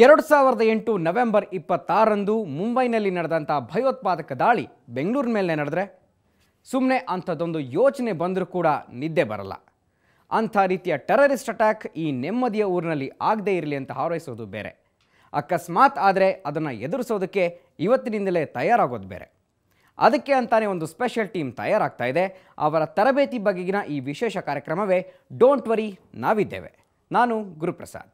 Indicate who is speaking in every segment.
Speaker 1: ಎರಡು ಸಾವಿರದ ಎಂಟು ನವೆಂಬರ್ ಇಪ್ಪತ್ತಾರಂದು ಮುಂಬೈನಲ್ಲಿ ನಡೆದಂಥ ಭಯೋತ್ಪಾದಕ ದಾಳಿ ಬೆಂಗಳೂರಿನ ಮೇಲೆ ನಡೆದ್ರೆ ಸುಮ್ಮನೆ ಅಂಥದ್ದೊಂದು ಯೋಚನೆ ಬಂದರೂ ಕೂಡ ನಿದ್ದೆ ಬರಲ್ಲ. ಅಂಥ ರೀತಿಯ ಟೆರರಿಸ್ಟ್ ಅಟ್ಯಾಕ್ ಈ ನೆಮ್ಮದಿಯ ಊರಿನಲ್ಲಿ ಆಗದೇ ಇರಲಿ ಅಂತ ಹಾರೈಸೋದು ಬೇರೆ. ಅಕಸ್ಮಾತ್ ಆದರೆ ಅದನ್ನು ಎದುರಿಸೋದಕ್ಕೆ ಇವತ್ತಿನಿಂದಲೇ ತಯಾರಾಗೋದು ಬೇರೆ. ಅದಕ್ಕೆ ಅಂತಾನೆ ಒಂದು ಸ್ಪೆಷಲ್ ಟೀಮ್ ತಯಾರಾಗ್ತಾ ಇದೆ. ಅವರ ತರಬೇತಿ ಬಗೆಗಿನ ಈ ವಿಶೇಷ ಕಾರ್ಯಕ್ರಮವೇ ಡೋಂಟ್ ವರಿ ನಾವಿದ್ದೇವೆ. ನಾನು ಗುರುಪ್ರಸಾದ್.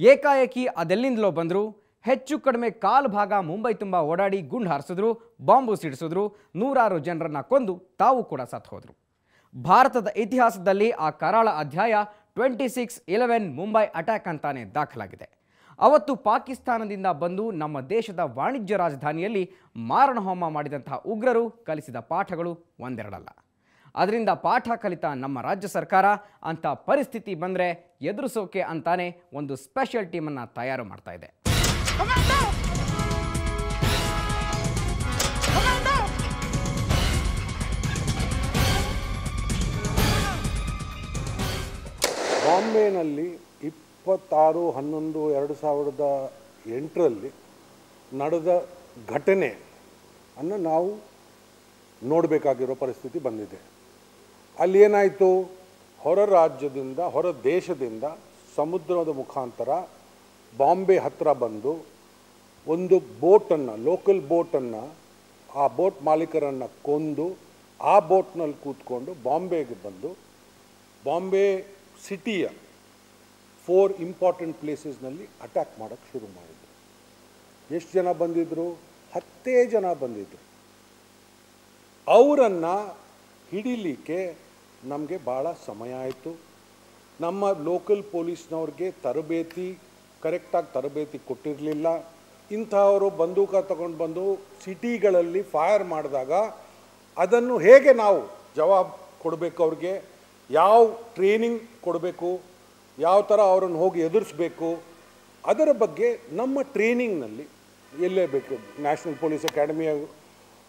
Speaker 1: ಏಕಾಏಕಿ ಅದೆಲ್ಲಿಂದಲೋ ಬಂದರು, ಹೆಚ್ಚು ಕಡಿಮೆ ಕಾಲು ಭಾಗ ಮುಂಬೈ ತುಂಬ ಓಡಾಡಿ ಗುಂಡು ಹಾರಿಸಿದ್ರು, ಬಾಂಬು ಸಿಡಿಸಿದ್ರು, ನೂರಾರು ಜನರನ್ನ ಕೊಂದು ತಾವು ಕೂಡ ಸತ್ತು ಭಾರತದ ಇತಿಹಾಸದಲ್ಲಿ ಆ ಕರಾಳ ಅಧ್ಯಾಯ twenty six eleven Mumbai attack ಅಂತಾನೆ ದಾಖಲಾಗಿದೆ. ಅವತ್ತು ಪಾಕಿಸ್ತಾನದಿಂದ ಬಂದು ನಮ್ಮ ದೇಶದ ವಾಣಿಜ್ಯ ರಾಜಧಾನಿಯಲ್ಲಿ ಮಾರಣಹೋಮ ಮಾಡಿದಂತಹ ಉಗ್ರರು ಕಲಿಸಿದ ಪಾಠಗಳು ಒಂದೆರಡಲ್ಲ. ಅದರಿಂದ ಪಾಠ ಕಲಿತ ನಮ್ಮ ರಾಜ್ಯ ಸರ್ಕಾರ ಅಂಥ ಪರಿಸ್ಥಿತಿ ಬಂದರೆ ಎದುರಿಸೋಕೆ ಅಂತಾನೆ ಒಂದು ಸ್ಪೆಷಲ್ ಟೀಮನ್ನು ತಯಾರು ಮಾಡ್ತಾ ಇದೆ.
Speaker 2: ಬಾಂಬೆನಲ್ಲಿ ಇಪ್ಪತ್ತಾರು, ಹನ್ನೊಂದು, ಎರಡು ಸಾವಿರದ ಎಂಟರಲ್ಲಿ ನಡೆದ ಘಟನೆ ಅನ್ನು ನಾವು ನೋಡಬೇಕಾಗಿರೋ ಪರಿಸ್ಥಿತಿ ಬಂದಿದೆ. ಅಲ್ಲಿ ಏನಾಯಿತು ಹೊರ ರಾಜ್ಯದಿಂದ, ಹೊರ ದೇಶದಿಂದ ಸಮುದ್ರದ ಮುಖಾಂತರ ಬಾಂಬೆ ಹತ್ತಿರ ಬಂದು ಒಂದು ಬೋಟನ್ನು, ಲೋಕಲ್ ಬೋಟನ್ನು, ಆ ಬೋಟ್ ಮಾಲೀಕರನ್ನು ಕೊಂದು, ಆ ಬೋಟ್ನಲ್ಲಿ ಕೂತ್ಕೊಂಡು ಬಾಂಬೆಗೆ ಬಂದು, ಬಾಂಬೆ ಸಿಟಿಯ ಫೋರ್ ಇಂಪಾರ್ಟೆಂಟ್ ಪ್ಲೇಸಸ್ನಲ್ಲಿ ಅಟ್ಯಾಕ್ ಮಾಡೋಕ್ಕೆ ಶುರು ಮಾಡಿದ್ರು. ಎಷ್ಟು ಜನ ಬಂದಿದ್ದರು ಹತ್ತೇ ಜನ ಬಂದಿದ್ದರು ಅವರನ್ನು ಹಿಡಿಲಿಕ್ಕೆ ನಮಗೆ ಭಾಳ ಸಮಯ ಆಯಿತು. ನಮ್ಮ ಲೋಕಲ್ ಪೊಲೀಸ್ನವ್ರಿಗೆ ತರಬೇತಿ ಕರೆಕ್ಟಾಗಿ ತರಬೇತಿ ಕೊಟ್ಟಿರಲಿಲ್ಲ. ಇಂಥವರು ಬಂದೂಕ ತಗೊಂಡು ಬಂದು ಸಿಟಿಗಳಲ್ಲಿ ಫೈರ್ ಮಾಡಿದಾಗ ಅದನ್ನು ಹೇಗೆ ನಾವು ಜವಾಬ್ ಕೊಡಬೇಕು ಅವ್ರಿಗೆ? ಯಾವ ಟ್ರೈನಿಂಗ್ ಕೊಡಬೇಕು? ಯಾವ ಥರ ಅವರನ್ನು ಹೋಗಿ ಎದುರಿಸ್ಬೇಕು? ಅದರ ಬಗ್ಗೆ ನಮ್ಮ ಟ್ರೈನಿಂಗ್ನಲ್ಲಿ ಎಲ್ಲೇ ಬೇಕು? ನ್ಯಾಷನಲ್ ಪೊಲೀಸ್ ಅಕಾಡೆಮಿ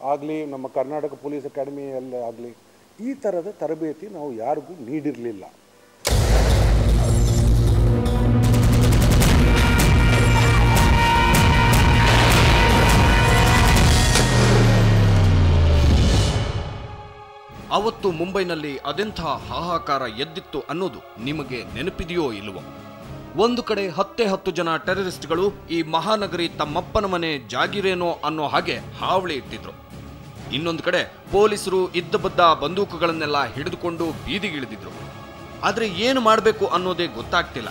Speaker 2: ಆಗಲಿ, ನಮ್ಮ ಕರ್ನಾಟಕ ಪೊಲೀಸ್ ಅಕಾಡೆಮಿಯಲ್ಲೇ ಆಗಲಿ. ಈ ಥರದ ತರಬೇತಿ ನಾವು ಯಾರಿಗೂ ನೀಡಿರಲಿಲ್ಲ.
Speaker 3: ಅವತ್ತು ಮುಂಬೈನಲ್ಲಿ ಅದೆಂಥ ಹಾಹಾಕಾರ ಎದ್ದಿತ್ತು ಅನ್ನೋದು ನಿಮಗೆ ನೆನಪಿದೆಯೋ ಇಲ್ಲವೋ? ಒಂದು ಕಡೆ ಹತ್ತೆ ಹತ್ತು ಜನ ಟೆರರಿಸ್ಟ್ಗಳು ಈ ಮಹಾನಗರಿ ತಮ್ಮಪ್ಪನ ಮನೆ ಜಾಗಿರೇನೋ ಅನ್ನೋ ಹಾಗೆ ಹಾವಳಿ ಇಟ್ಟಿದ್ರು. ಇನ್ನೊಂದು ಕಡೆ ಪೊಲೀಸರು ಇದ್ದ ಬದ್ದ ಬಂದೂಕುಗಳನ್ನೆಲ್ಲ ಹಿಡಿದುಕೊಂಡು ಬೀದಿಗಿಳಿದಿದ್ರು. ಆದರೆ ಏನು ಮಾಡಬೇಕು ಅನ್ನೋದೇ ಗೊತ್ತಾಗ್ತಿಲ್ಲ.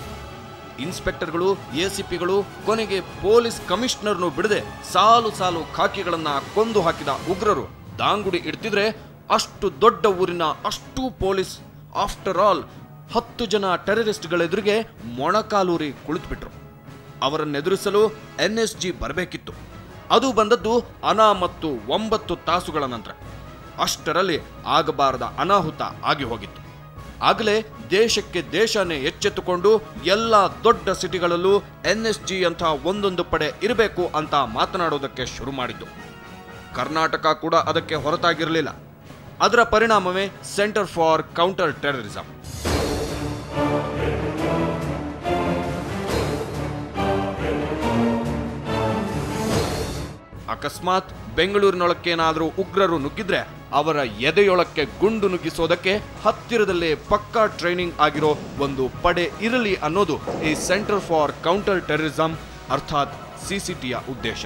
Speaker 3: ಇನ್ಸ್ಪೆಕ್ಟರ್ಗಳು ಎಸಿಪಿಗಳು ಕೊನೆಗೆ ಪೊಲೀಸ್ ಕಮಿಷನರ್ನು ಬಿಡದೆ ಸಾಲು ಸಾಲು ಖಾಕಿಗಳನ್ನು ಕೊಂದು ಹಾಕಿದ ಉಗ್ರರು ದಾಂಗುಡಿ ಇಡ್ತಿದ್ರೆ ಅಷ್ಟು ದೊಡ್ಡ ಊರಿನ ಅಷ್ಟೂ ಪೊಲೀಸ್. ಆಫ್ಟರ್ ಆಲ್, ಹತ್ತು ಜನ ಟೆರರಿಸ್ಟ್ಗಳೆದುರಿಗೆ ಮೊಣಕಾಲೂರಿ ಕುಳಿತುಬಿಟ್ರು. ಅವರನ್ನೆದುರಿಸಲು ಎನ್ ಎಸ್ ಜಿ ಬರಬೇಕಿತ್ತು. ಅದು ಬಂದದ್ದು ಅನಾ ಮತ್ತು ಒಂಬತ್ತು ತಾಸುಗಳ ನಂತರ. ಅಷ್ಟರಲ್ಲಿ ಆಗಬಾರದ ಅನಾಹುತ ಆಗಿ ಹೋಗಿತ್ತು. ಆಗಲೇ ದೇಶಕ್ಕೆ ದೇಶನೇ ಎಚ್ಚೆತ್ತುಕೊಂಡು ಎಲ್ಲ ದೊಡ್ಡ ಸಿಟಿಗಳಲ್ಲೂ ಎನ್ ಎಸ್ ಜಿ ಅಂತ ಒಂದೊಂದು ಪಡೆ ಇರಬೇಕು ಅಂತ ಮಾತನಾಡೋದಕ್ಕೆ ಶುರು ಮಾಡಿದ್ದು. ಕರ್ನಾಟಕ ಕೂಡ ಅದಕ್ಕೆ ಹೊರತಾಗಿರಲಿಲ್ಲ. ಅದರ ಪರಿಣಾಮವೇ ಸೆಂಟರ್ ಫಾರ್ ಕೌಂಟರ್ ಟೆರರಿಸಂ. ಅಕಸ್ಮಾತ್ ಬೆಂಗಳೂರಿನೊಳಕ್ಕೇನಾದರೂ ಉಗ್ರರು ನುಗ್ಗಿದ್ರೆ ಅವರ ಎದೆಯೊಳಕ್ಕೆ ಗುಂಡು ನುಗ್ಗಿಸೋದಕ್ಕೆ ಹತ್ತಿರದಲ್ಲೇ ಪಕ್ಕಾ ಟ್ರೈನಿಂಗ್ ಆಗಿರೋ ಒಂದು ಪಡೆ ಇರಲಿ ಅನ್ನೋದು ಈ ಸೆಂಟರ್ ಫಾರ್ ಕೌಂಟರ್ ಟೆರರಿಸಂ ಅರ್ಥಾತ್ ಸಿಸಿಟಿಯ ಉದ್ದೇಶ.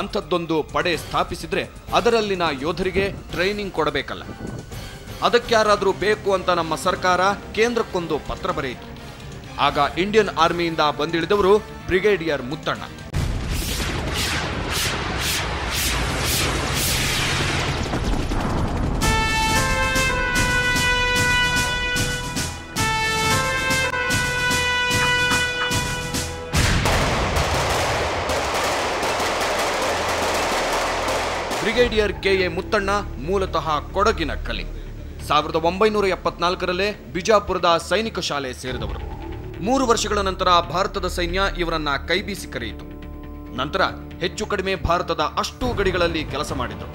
Speaker 3: ಅಂಥದ್ದೊಂದು ಪಡೆ ಸ್ಥಾಪಿಸಿದ್ರೆ ಅದರಲ್ಲಿನ ಯೋಧರಿಗೆ ಟ್ರೈನಿಂಗ್ ಕೊಡಬೇಕಲ್ಲ. ಅದಕ್ಯಾರಾದರೂ ಬೇಕು ಅಂತ ನಮ್ಮ ಸರ್ಕಾರ ಕೇಂದ್ರಕ್ಕೊಂದು ಪತ್ರ ಬರೆಯಿತು. ಆಗ ಇಂಡಿಯನ್ ಆರ್ಮಿಯಿಂದ ಬಂದಿಳಿದವರು brigadier Muthanna. Brigadier K A Muthanna ಮೂಲತಃ ಕೊಡಗಿನ ಕಲಿ. ಸಾವಿರದ ಒಂಬೈನೂರ ಎಪ್ಪತ್ನಾಲ್ಕರಲ್ಲೇ ಬಿಜಾಪುರದ ಸೈನಿಕ ಶಾಲೆ ಸೇರಿದವರು. ಮೂರು ವರ್ಷಗಳ ನಂತರ ಭಾರತದ ಸೈನ್ಯ ಇವರನ್ನ ಕೈಬೀಸಿ ಕರೆಯಿತು. ನಂತರ ಹೆಚ್ಚು ಕಡಿಮೆ ಭಾರತದ ಅಷ್ಟೂ ಗಡಿಗಳಲ್ಲಿ ಕೆಲಸ ಮಾಡಿದರು.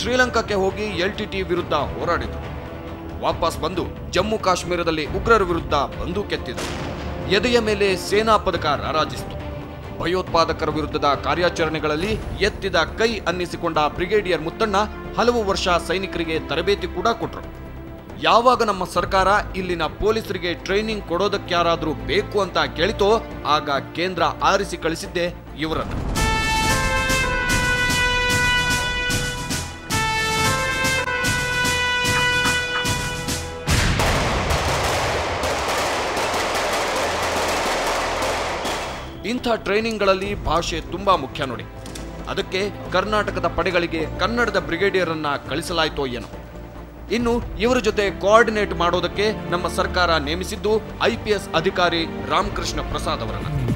Speaker 3: ಶ್ರೀಲಂಕಾಕ್ಕೆ ಹೋಗಿ ಎಲ್ಟಿಟಿ ವಿರುದ್ಧ ಹೋರಾಡಿದರು. ವಾಪಸ್ ಬಂದು ಜಮ್ಮು ಕಾಶ್ಮೀರದಲ್ಲಿ ಉಗ್ರರ ವಿರುದ್ಧ ಬಂದೂಕೆತ್ತಿದರು ಎದೆಯ ಮೇಲೆ ಸೇನಾ ಪದಕ ರಾರಾಜಿಸಿತು. ಭಯೋತ್ಪಾದಕರ ವಿರುದ್ಧದ ಕಾರ್ಯಾಚರಣೆಗಳಲ್ಲಿ ಎತ್ತಿದ ಕೈ ಅನ್ನಿಸಿಕೊಂಡ ಬ್ರಿಗೇಡಿಯರ್ ಮುತ್ತಣ್ಣ ಹಲವು ವರ್ಷ ಸೈನಿಕರಿಗೆ ತರಬೇತಿ ಕೂಡ ಕೊಟ್ರು. ಯಾವಾಗ ನಮ್ಮ ಸರ್ಕಾರ ಇಲ್ಲಿನ ಪೊಲೀಸರಿಗೆ ಟ್ರೈನಿಂಗ್ ಕೊಡೋದಕ್ಕೆ ಯಾರಾದರೂ ಬೇಕು ಅಂತ ಕೇಳಿತೋ ಆಗ ಕೇಂದ್ರ ಆರಿಸಿ ಕಳಿಸಿದ್ದೆ ಇವರನ್ನು. ಇಂಥ ಟ್ರೈನಿಂಗ್ಗಳಲ್ಲಿ ಭಾಷೆ ತುಂಬಾ ಮುಖ್ಯ ನೋಡಿ. ಅದಕ್ಕೆ ಕರ್ನಾಟಕದ ಪಡೆಗಳಿಗೆ ಕನ್ನಡದ ಬ್ರಿಗೇಡಿಯರನ್ನ ಕಳಿಸಲಾಯಿತೋ ಏನೋ. ಇನ್ನು ಇವರ ಜೊತೆ ಕೋಆರ್ಡಿನೇಟ್ ಮಾಡೋದಕ್ಕೆ ನಮ್ಮ ಸರ್ಕಾರ ನೇಮಿಸಿದ್ದು ಐಪಿಎಸ್ ಅಧಿಕಾರಿ ರಾಮಕೃಷ್ಣ ಪ್ರಸಾದ್ ಅವರನ್ನು.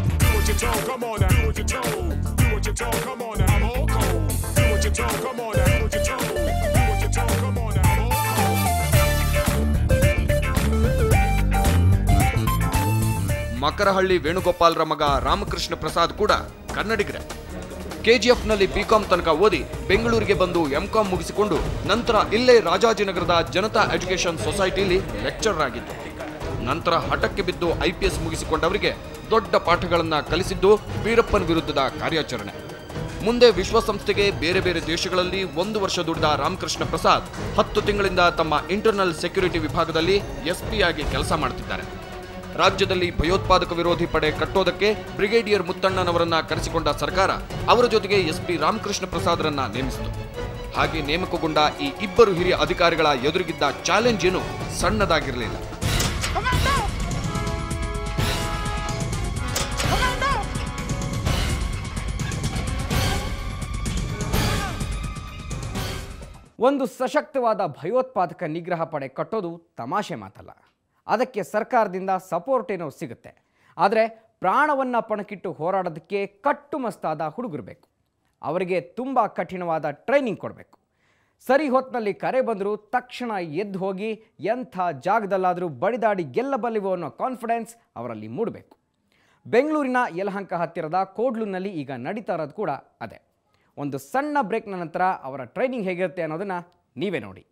Speaker 3: ಮಕರಹಳ್ಳಿ ವೇಣುಗೋಪಾಲ್ರ ಮಗ ರಾಮಕೃಷ್ಣ ಪ್ರಸಾದ್ ಕೂಡ ಕನ್ನಡಿಗರೇ. ಕೆಜಿಎಫ್ನಲ್ಲಿ ಬಿಕಾಂ ತನಕ ಓದಿ ಬೆಂಗಳೂರಿಗೆ ಬಂದು ಎಂಕಾಂ ಮುಗಿಸಿಕೊಂಡು ನಂತರ ಇಲ್ಲೇ ರಾಜಾಜಿನಗರದ ಜನತಾ ಎಜುಕೇಷನ್ ಸೊಸೈಟಿಲಿ ಲೆಕ್ಚರರ್ ಆಗಿದ್ದು, ನಂತರ ಹಠಕ್ಕೆ ಬಿದ್ದು ಐಪಿಎಸ್ ಮುಗಿಸಿಕೊಂಡವರಿಗೆ ದೊಡ್ಡ ಪಾಠಗಳನ್ನು ಕಲಿಸಿದ್ದು ವೀರಪ್ಪನ್ ವಿರುದ್ಧದ ಕಾರ್ಯಾಚರಣೆ. ಮುಂದೆ ವಿಶ್ವಸಂಸ್ಥೆಗೆ ಬೇರೆ ಬೇರೆ ದೇಶಗಳಲ್ಲಿ ಒಂದು ವರ್ಷ ದುಡಿದ ರಾಮಕೃಷ್ಣ ಪ್ರಸಾದ್ ಹತ್ತು ತಿಂಗಳಿಂದ ತಮ್ಮ ಇಂಟರ್ನಲ್ ಸೆಕ್ಯೂರಿಟಿ ವಿಭಾಗದಲ್ಲಿ ಎಸ್ಪಿಯಾಗಿ ಕೆಲಸ ಮಾಡ್ತಿದ್ದಾರೆ. ರಾಜ್ಯದಲ್ಲಿ ಭಯೋತ್ಪಾದಕ ವಿರೋಧಿ ಪಡೆ ಕಟ್ಟೋದಕ್ಕೆ ಬ್ರಿಗೇಡಿಯರ್ ಮುತ್ತಣ್ಣನವರನ್ನ ಕರೆಸಿಕೊಂಡ ಸರ್ಕಾರ ಅವರ ಜೊತೆಗೆ ಎಸ್ಪಿ ರಾಮಕೃಷ್ಣ ಪ್ರಸಾದ್ರನ್ನ ನೇಮಿಸಿತು. ಹಾಗೆ ನೇಮಕಗೊಂಡ ಈ ಇಬ್ಬರು ಹಿರಿಯ ಅಧಿಕಾರಿಗಳ ಎದುರಿಗಿದ್ದ ಚಾಲೆಂಜ್ ಏನು ಸಣ್ಣದಾಗಿರಲಿಲ್ಲ.
Speaker 1: ಒಂದು ಸಶಕ್ತವಾದ ಭಯೋತ್ಪಾದಕ ನಿಗ್ರಹ ಪಡೆ ಕಟ್ಟೋದು ತಮಾಷೆ ಮಾತಲ್ಲ. ಅದಕ್ಕೆ ಸರ್ಕಾರದಿಂದ ಸಪೋರ್ಟ್ ಏನೋ ಸಿಗುತ್ತೆ. ಆದರೆ ಪ್ರಾಣವನ್ನು ಪಣಕ್ಕಿಟ್ಟು ಹೋರಾಡೋದಕ್ಕೆ ಕಟ್ಟುಮಸ್ತಾದ ಹುಡುಗರು ಬೇಕು. ಅವರಿಗೆ ತುಂಬ ಕಠಿಣವಾದ ಟ್ರೈನಿಂಗ್ ಕೊಡಬೇಕು. ಸರಿ ಹೊತ್ತಿನಲ್ಲಿ ಕರೆ ಬಂದರೂ ತಕ್ಷಣ ಎದ್ದು ಹೋಗಿ ಎಂಥ ಜಾಗದಲ್ಲಾದರೂ ಬಡಿದಾಡಿ ಗೆಲ್ಲಬಲ್ಲಿವೋ ಅನ್ನೋ ಕಾನ್ಫಿಡೆನ್ಸ್ ಅವರಲ್ಲಿ ಮೂಡಬೇಕು. ಬೆಂಗಳೂರಿನ ಯಲಹಂಕ ಹತ್ತಿರದ ಕೋಡ್ಲುನಲ್ಲಿ ಈಗ ನಡೀತಾ ಇರೋದು ಕೂಡ ಅದೇ. ಒಂದು ಸಣ್ಣ ಬ್ರೇಕ್ನ ನಂತರ ಅವರ ಟ್ರೈನಿಂಗ್ ಹೇಗಿರುತ್ತೆ ಅನ್ನೋದನ್ನು ನೀವೇ ನೋಡಿ.